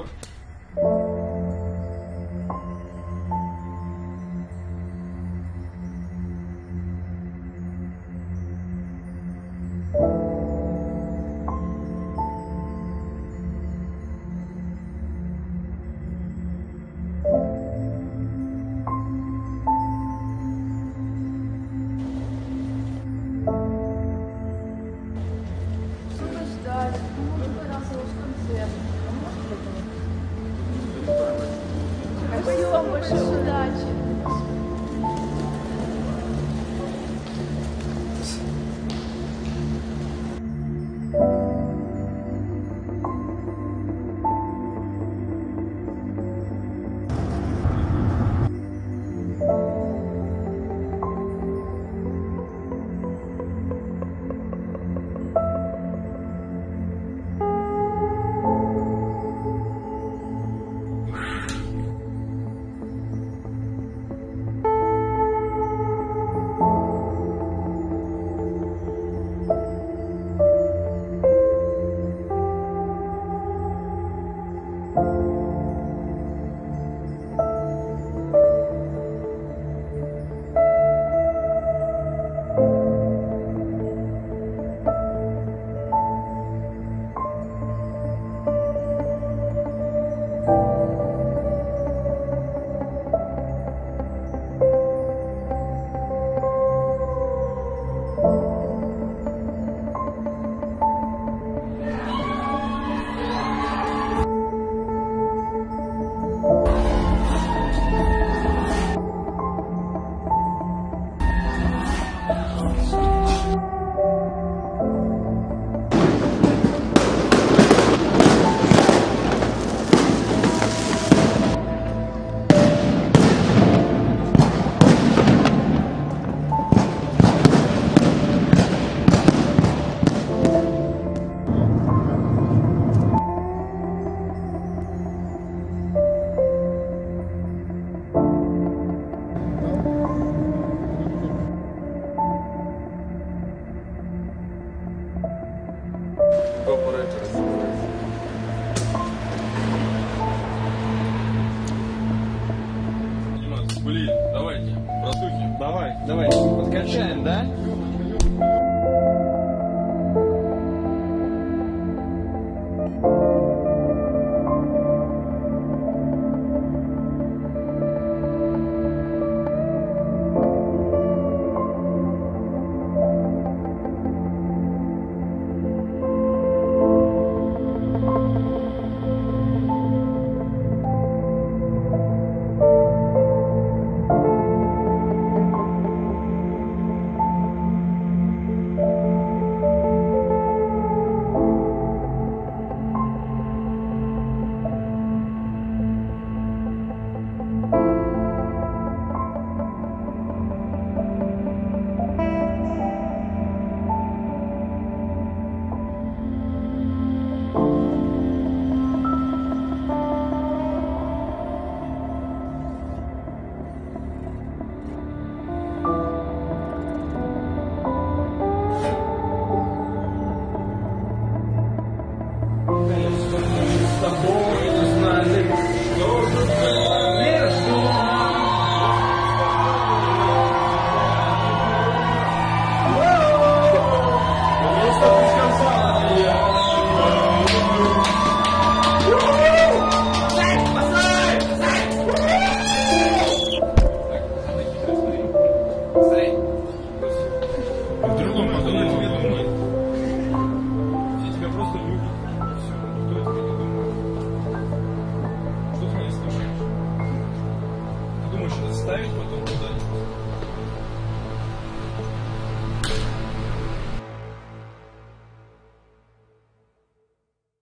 っ。Блин, давайте, просухи. Давай, давай, подкачаем, да? оставить, потом туда.